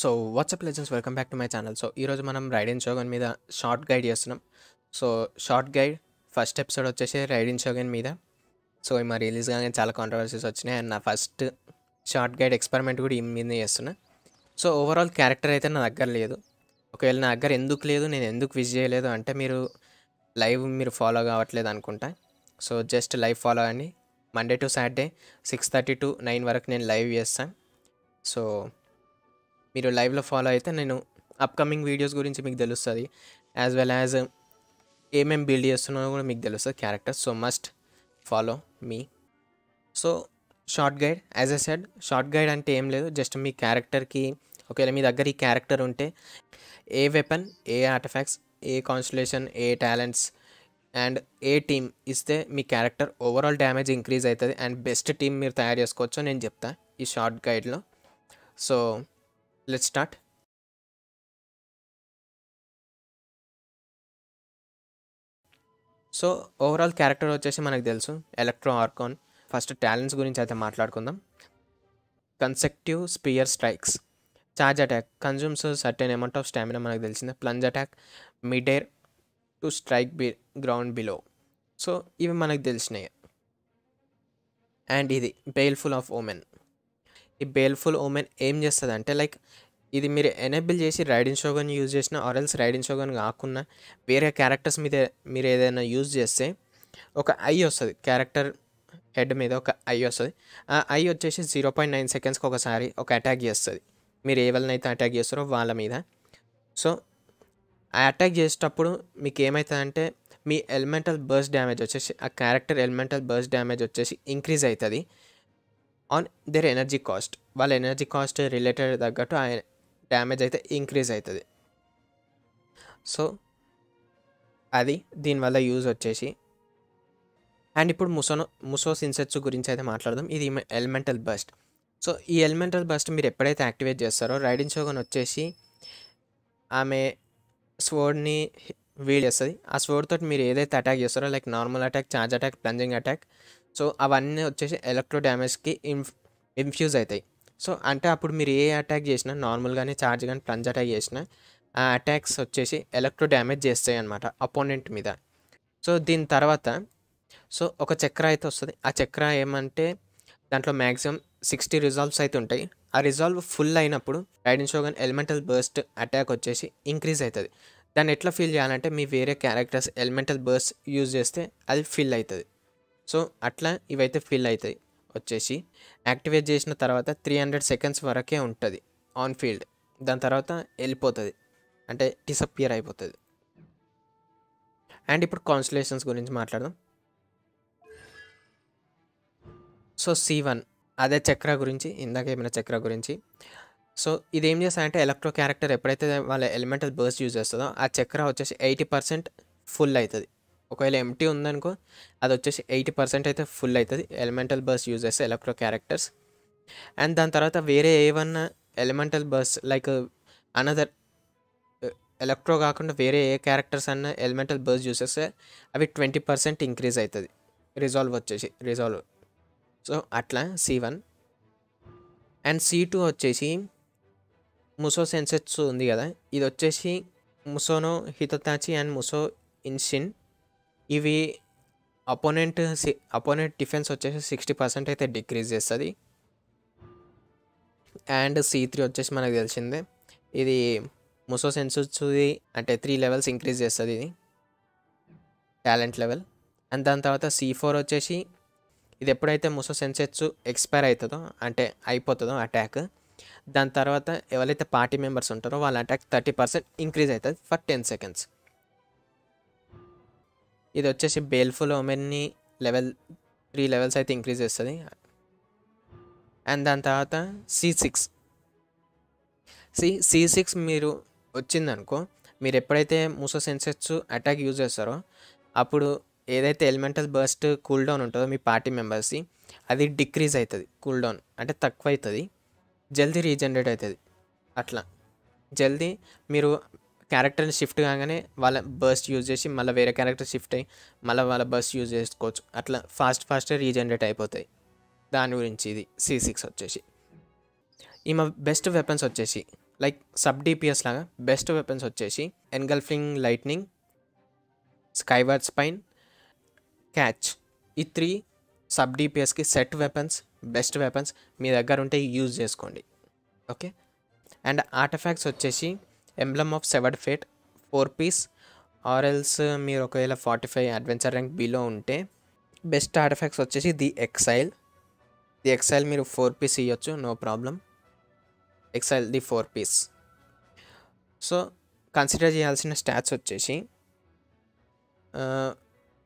So what's up legends welcome back to my channel so ఈరోజు మనం Raiden Shogun మీద short guide చేస్తున్నాం. So short guide first episode వచ్చేసి Raiden Shogun మీద. So మా release కాగానే చాలా కాంట్రవర్సీస్ వచ్చినాయి. అండ్ నా ఫస్ట్ షార్ట్ గైడ్ ఎక్స్పెరిమెంట్ కూడా ఈ మీదనే చేస్తున్నా. సో ఓవరాల్ క్యారెక్టర్ అయితే నా దగ్గర లేదు. ఒకవేళ నా దగ్గర ఎందుకు లేదు నేను ఎందుకు విజ్ చేయలేదు అంటే మీరు లైవ్ మీరు ఫాలో కావట్లేదు అనుకుంటా. సో జస్ట్ లైవ్ ఫాలో అని. Monday to Saturday six thirty to nine వరకు నేను లైవ్ చేస్తాను సో మీరు లైవ్లో ఫాలో అయితే నేను అప్కమింగ్ వీడియోస్ గురించి మీకు తెలుస్తుంది. యాజ్ వెల్ యాజ్ ఏమేం బిల్డ్ చేస్తున్నానో కూడా మీకు తెలుస్తుంది character so must follow me so short guide as a said short guide అంటే ఏం లేదు జస్ట్ మీ క్యారెక్టర్కి ఒకవేళ మీ దగ్గర ఈ క్యారెక్టర్ ఉంటే ఏ వెపన్ ఏ ఆర్టిఫాక్ట్స్ ఏ కాన్స్టలేషన్ ఏ టాలెంట్స్ అండ్ ఏ టీమ్ ఇస్తే మీ క్యారెక్టర్ ఓవరాల్ డ్యామేజ్ ఇంక్రీజ్ అవుతుంది అండ్ బెస్ట్ టీమ్ మీరు తయారు చేసుకోవచ్చో నేను చెప్తా ఈ short గైడ్లో so let start. So overall character వచ్చేసి మనకు తెలుసు. ఎలక్ట్రో ఆర్కాన్ ఫస్ట్ టాలెంట్స్ గురించి అయితే మాట్లాడుకుందాం. Consecutive spear strikes charge attack consumes certain amount of stamina మనకు తెలిసింది. Plunge attack mid air to strike be ground below so ఇవి మనకు తెలిసినాయి. అండ్ ఇది బెయిల్ఫుల్ ఆఫ్ ఓమెన్ ఈ బేల్ఫుల్ ఓమెన్ ఏం చేస్తుంది అంటే లైక్ ఇది మీరు ఎనేబుల్ చేసి రైడింగ్ షోగన్ యూజ్ చేసిన ఆర్ఎల్స్ రైడింగ్ షోగన్ కాకుండా వేరే క్యారెక్టర్స్ మీద మీరు ఏదైనా యూజ్ చేస్తే ఒక ఐ వస్తుంది. క్యారెక్టర్ హెడ్ మీద ఒక ఐ వస్తుంది. ఆ ఐ వచ్చేసి జీరో పాయింట్ నైన్ సెకండ్స్కి ఒకసారి ఒక అటాక్ చేస్తుంది. మీరు ఏ అయితే అటాక్ చేస్తారో వాళ్ళ మీద. సో ఆ అటాక్ చేసేటప్పుడు మీకు ఏమవుతుందంటే మీ ఎలిమెంటల్ బర్స్ డ్యామేజ్ వచ్చేసి ఆ క్యారెక్టర్ ఎలిమెంటల్ బర్స్ డ్యామేజ్ వచ్చేసి ఇంక్రీజ్ అవుతుంది ఆన్ దేర్ ఎనర్జీ కాస్ట్ వాళ్ళ ఎనర్జీ కాస్ట్ రిలేటెడ్ తగ్గట్టు ఆ డ్యామేజ్ అయితే ఇంక్రీజ్ అవుతుంది. సో అది దీనివల్ల యూజ్ వచ్చేసి. అండ్ ఇప్పుడు ముసోనో ముసో సిన్సెట్స్ గురించి అయితే మాట్లాడదాం. ఇది ఎలిమెంటల్ బస్ట్ సో ఈ ఎలిమెంటల్ బస్ట్ మీరు ఎప్పుడైతే యాక్టివేట్ చేస్తారో రైడింగ్ షోగన్ వచ్చేసి ఆమె స్వర్డ్ని వీల్ చేస్తుంది. ఆ స్వర్డ్ తోటి మీరు ఏదైతే అటాక్ చేస్తారో like normal attack charge attack plunging attack so అవన్నీ వచ్చేసి ఎలక్ట్రో డ్యామేజ్కి ఇన్ఫ్ ఇన్ఫ్యూజ్ అవుతాయి సో అంటే అప్పుడు మీరు ఏ అటాక్ చేసినా నార్మల్గానే ఛార్జ్ కానీ ప్లంజ్ అటాక్ చేసినా ఆ అటాక్స్ వచ్చేసి ఎలక్ట్రో డ్యామేజ్ చేస్తాయి అనమాట అపోనెంట్ మీద. సో దీని తర్వాత సో ఒక చక్ర అయితే వస్తుంది. ఆ చక్ర ఏమంటే దాంట్లో మ్యాక్సిమం సిక్స్టీ రిజాల్వ్స్ అయితే ఉంటాయి. ఆ రిజాల్వ్ ఫుల్ అయినప్పుడు Raiden Shogun elemental burst attack వచ్చేసి ఇంక్రీజ్ అవుతుంది దాన్ని ఎట్లా ఫీల్ చేయాలంటే మీ వేరే క్యారెక్టర్స్ ఎలిమెంటల్ బర్స్ యూజ్ చేస్తే అది ఫిల్ అవుతుంది సో అట్లా ఇవైతే ఫిల్ అవుతాయి వచ్చేసి యాక్టివేట్ చేసిన తర్వాత త్రీ హండ్రెడ్ సెకండ్స్ వరకే ఉంటుంది ఆన్ ఫీల్డ్ దాని తర్వాత వెళ్ళిపోతుంది. అంటే డిసప్పియర్ అయిపోతుంది. అండ్ ఇప్పుడు కాన్స్టలేషన్స్ గురించి మాట్లాడదాం. సో సి వన్ అదే చక్ర గురించి ఇందాక ఏమైనా చక్ర గురించి. సో ఇది ఏం చేస్తారంటే ఎలక్ట్రో క్యారెక్టర్ ఎప్పుడైతే వాళ్ళ ఎలిమెంటల్ బర్స్ యూజ్ చేస్తుందో ఆ చక్ర వచ్చేసి ఎయిటీ పర్సెంట్ ఫుల్ అవుతుంది ఒకవేళ ఎంటీ ఉందనుకో అది వచ్చేసి ఎయిటీ పర్సెంట్ అయితే ఫుల్ అవుతుంది ఎలిమెంటల్ బర్స్ యూజ్ చేస్తే ఎలక్ట్రో క్యారెక్టర్స్ అండ్ దాని తర్వాత వేరే ఏమన్నా elemental burst like another electro కాకుండా వేరే ఏ క్యారెక్టర్స్ అన్న ఎలిమెంటల్ బర్స్ యూజ్ చేస్తే అవి ట్వంటీ పర్సెంట్ ఇంక్రీజ్ అవుతుంది రిజాల్వ్ వచ్చేసి రిజాల్వ్ సో అట్లా C one and C two వచ్చేసి ముసో సెన్సెట్స్ ఉంది కదా. ఇది వచ్చేసి ముసోనో హితతాచి అండ్ ముసో ఇన్షిన్ ఇవి అపోనెంట్ అపోనెంట్ డిఫెన్స్ వచ్చేసి సిక్స్టీ పర్సెంట్ అయితే డిక్రీజ్ చేస్తుంది. అండ్ సి త్రీ వచ్చేసి మనకు తెలిసిందే. ఇది ముసో సెన్సుది అంటే త్రీ లెవెల్స్ ఇంక్రీజ్ చేస్తుంది ఇది. టాలెంట్ లెవెల్ అండ్ దాని తర్వాత సి ఫోర్ వచ్చేసి ఇది ఎప్పుడైతే ముసో సెన్సెట్స్ ఎక్స్పైర్ అవుతుందో అంటే అయిపోతుందో అటాక్ దాని తర్వాత ఎవరైతే పార్టీ మెంబర్స్ ఉంటారో వాళ్ళ అటాక్ థర్టీ పర్సెంట్ ఇంక్రీజ్ అవుతుంది ఫర్ టెన్ సెకండ్స్ ఇది వచ్చేసి బేల్ఫుల్ ఓమెన్ని లెవెల్ త్రీ లెవెల్స్ అయితే ఇంక్రీజ్ చేస్తుంది. అండ్ దాని తర్వాత C six. C C six మీరు వచ్చిందనుకో మీరు ఎప్పుడైతే మూసో సెన్సెట్స్ అటాక్ యూజ్ చేస్తారో అప్పుడు ఏదైతే ఎలిమెంటల్ బర్స్ట్ కూల్ డౌన్ ఉంటుందో మీ పార్టీ మెంబర్స్ది అది డిక్రీజ్ అవుతుంది కూల్ డౌన్. అంటే తక్కువ అవుతుంది జల్దీ రీజనరేట్ అవుతుంది అట్లా. జల్దీ మీరు క్యారెక్టర్ని షిఫ్ట్ కాగానే వాళ్ళ బస్ట్ యూజ్ చేసి మళ్ళీ వేరే క్యారెక్టర్ షిఫ్ట్ అయ్యి మళ్ళీ వాళ్ళ బస్ యూజ్ చేసుకోవచ్చు. అట్లా ఫాస్ట్ ఫాస్ట్గా రీజనరేట్ అయిపోతాయి. దాని గురించి ఇది సి సిక్స్ వచ్చేసి. ఈమె బెస్ట్ వెపన్స్ వచ్చేసి లైక్ సబ్ డిపిఎస్ లాగా బెస్ట్ వెపన్స్ వచ్చేసి engulfing lightning skyward spine catch. ఈ త్రీ సబ్ డిపిఎస్కి సెట్ వెపన్స్ బెస్ట్ వెపన్స్ మీ దగ్గర ఉంటే యూజ్ చేసుకోండి. ఓకే? అండ్ ఆర్టిఫాక్ట్స్ వచ్చేసి emblem of severed fate four piece or else మీరు ఒకవేళ forty five adventure rank below ఉంటే బెస్ట్ ఆర్టిఫాక్ట్స్ వచ్చేసి ది ఎక్సైల్ ది ఎక్సైల్ మీరు ఫోర్ పీస్ ఇవ్వచ్చు no problem exile the four piece so consider చేయాల్సిన stats వచ్చేసి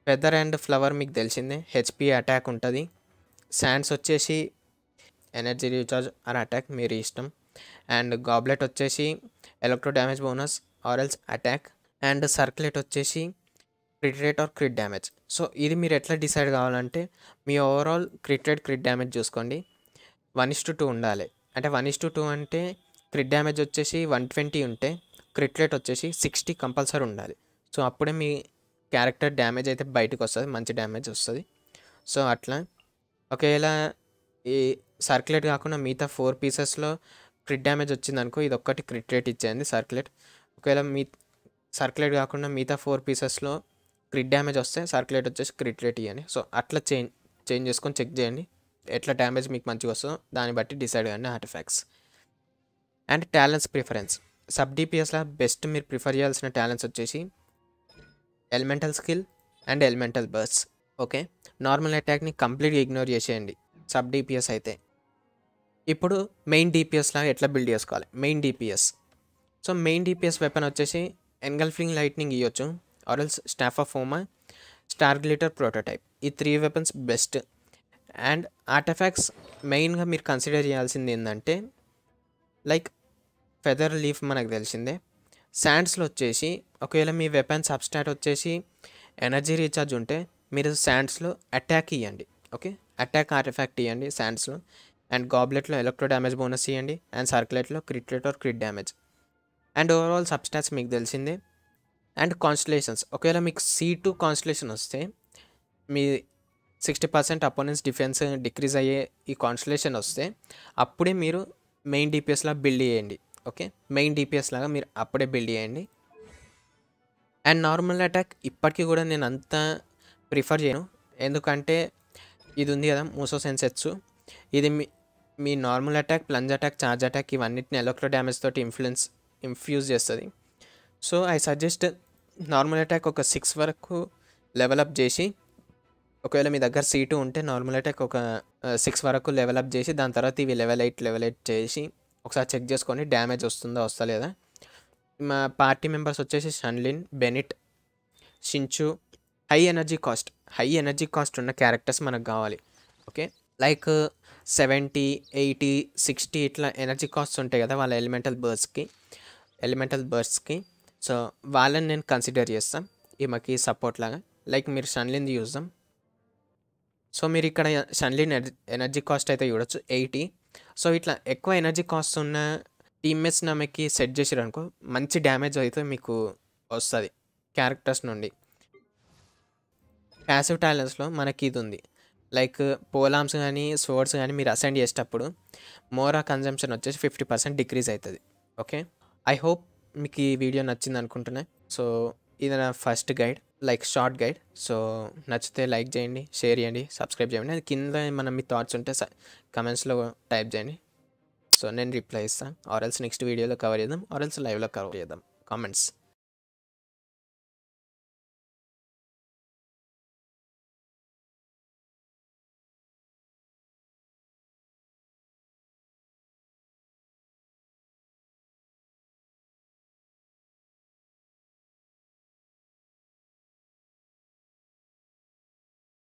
weather and flower మీకు తెలిసిందే హెచ్పి అటాక్ ఉంటుంది. శాండ్స్ వచ్చేసి ఎనర్జీ రీఛార్జ్ ఆర్ అటాక్ మీరు ఇష్టం. అండ్ గాబ్లెట్ వచ్చేసి electro damage bonus or else attack and circlet వచ్చేసి crit rate or crit damage so ఇది మీరు ఎట్లా డిసైడ్ కావాలంటే మీ overall crit rate crit damage చూసుకోండి. వన్ ఇస్ టు టూ ఉండాలి. అంటే వన్ ఇస్ టు టూ అంటే క్రిట్ డ్యామేజ్ వచ్చేసి వన్ ట్వంటీ ఉంటే క్రిట్ రేట్ వచ్చేసి సిక్స్టీ కంపల్సరీ ఉండాలి. సో అప్పుడే మీ క్యారెక్టర్ డ్యామేజ్ అయితే బయటకు వస్తుంది మంచి డ్యామేజ్ వస్తుంది. సో అట్లా. ఒకవేళ ఈ సర్క్యులేట్ కాకుండా మిగతా ఫోర్ పీసెస్లో క్రిట్ డ్యామేజ్ వచ్చిందనుకో ఇది ఒక్కటి క్రిట్ రేట్ ఇచ్చేయండి సర్క్యులేట్ ఒకవేళ మీ సర్క్యులేట్ కాకుండా మిగతా ఫోర్ పీసెస్లో క్రిట్ డ్యామేజ్ వస్తే సర్క్యులేట్ వచ్చేసి క్రిట్ రేట్ ఇవ్వండి సో అట్లా చేంజ్ చేంజ్ చేసుకొని చెక్ చేయండి. ఎట్లా డ్యామేజ్ మీకు మంచిగా వస్తుందో దాన్ని బట్టి డిసైడ్ కానీ artifacts and talents preference sub డిపిఎస్లో best మీరు ప్రిఫర్ చేయాల్సిన టాలెంట్స్ వచ్చేసి elemental skill and elemental burst okay normal అటాక్ని కంప్లీట్గా ఇగ్నోర్ చేసేయండి. సబ్ డిపిఎస్ అయితే. ఇప్పుడు మెయిన్ డిపిఎస్ లాగా ఎట్లా బిల్డ్ చేసుకోవాలి? Main DPS so main DPS weapon వచ్చేసి ఎన్గల్ఫింగ్ లైట్నింగ్ ఇవ్వచ్చు or else staff of Homa star glitter prototype ఈ three weapons best and artifacts మెయిన్గా మీరు కన్సిడర్ చేయాల్సింది ఏంటంటే లైక్ ఫెదర్ లీఫ్ మనకు తెలిసిందే. శాండ్స్లో వచ్చేసి ఒకవేళ మీ వెపన్ సబ్స్టాట్ వచ్చేసి ఎనర్జీ రీఛార్జ్ ఉంటే మీరు శాండ్స్లో అటాక్ ఇవ్వండి ఓకే అటాక్ ఆర్టిఫాక్ట్ ఇవ్వండి శాండ్స్లో అండ్ గాబ్లెట్లో ఎలక్ట్రో డ్యామేజ్ బోనస్ ఇవ్వండి and సర్క్యులేట్లో crit rate or crit damage. And overall substats మీకు తెలిసిందే. అండ్ కాన్స్టలేషన్స్ ఒకవేళ మీకు సి టూ కాన్స్టలేషన్ వస్తే మీ sixty percent opponents defence decrease అయ్యే ఈ కాన్స్టలేషన్ వస్తే అప్పుడే మీరు మెయిన్ డిపిఎస్లా బిల్డ్ చేయండి. ఓకే మెయిన్ డిపిఎస్ లాగా మీరు అప్పుడే బిల్డ్ చేయండి. అండ్ నార్మల్ అటాక్ ఇప్పటికీ కూడా నేను అంత ప్రిఫర్ చేయను. ఎందుకంటే ఇది ఉంది కదా మూసో సెన్సెట్స్. ఇది మీ normal attack plunge attack charge attack ఇవన్నిటిని ఎలక్ట్రో డ్యామేజ్ తోటి ఇన్ఫ్లుయెన్స్ ఇన్ఫ్యూజ్ చేస్తుంది. So I suggest normal attack ఒక సిక్స్ వరకు లెవెల్ అప్ చేసి ఒకవేళ మీ దగ్గర సీటు ఉంటే నార్మల్ అటాక్ ఒక సిక్స్ వరకు లెవెల్ అప్ చేసి దాని తర్వాత ఇవి లెవెల్ ఎయిట్ లెవెల్ ఎయిట్ చేసి ఒకసారి చెక్ చేసుకొని డ్యామేజ్ వస్తుందా వస్తలేదా మా పార్టీ మెంబర్స్ వచ్చేసి Xiangling Bennett Xingqiu high energy cost high energy cost ఉన్న క్యారెక్టర్స్ మనకు కావాలి. Okay like seventy eighty sixty ఇట్లా ఎనర్జీ కాస్ట్ ఉంటాయి కదా వాళ్ళ ఎలిమెంటల్ బర్డ్స్కి ఎలిమెంటల్ బర్డ్స్కి సో వాళ్ళని నేను కన్సిడర్ చేస్తాను ఈమెకి సపోర్ట్ లాగా. లైక్ మీరు షన్లిన్ది చూద్దాం. సో మీరు ఇక్కడ షన్లిన్ ఎనర్జీ కాస్ట్ అయితే చూడొచ్చు ఎయిటీ సో ఇట్లా ఎక్కువ ఎనర్జీ కాస్ట్ ఉన్న టీమ్మేట్స్ నమకి సెట్ చేసారు అనుకో మంచి డ్యామేజ్ అయితే మీకు వస్తుంది క్యారెక్టర్స్ నుండి. ప్యాసివ్ టాలెంట్స్లో మనకి ఇది ఉంది. లైక్ పోలామ్స్ కానీ స్వర్డ్స్ కానీ మీరు అసెండ్ చేసేటప్పుడు మోరా కన్జంప్షన్ వచ్చేసి ఫిఫ్టీ పర్సెంట్ డిక్రీజ్ అవుతుంది. ఓకే? ఐ హోప్ మీకు ఈ వీడియో నచ్చింది అనుకుంటున్నా. సో ఇది నా first guide like short guide. So నచ్చితే లైక్ చేయండి షేర్ చేయండి సబ్స్క్రైబ్ చేయండి. అది కింద ఏమన్నా మీ థాట్స్ ఉంటే కమెంట్స్లో టైప్ చేయండి. సో నేను రిప్లై ఇస్తాను ఆర్ఎల్స్ నెక్స్ట్ వీడియోలో కవర్ చేద్దాం ఆర్ఎల్స్ లైవ్లో కవర్ చేద్దాం. కామెంట్స్.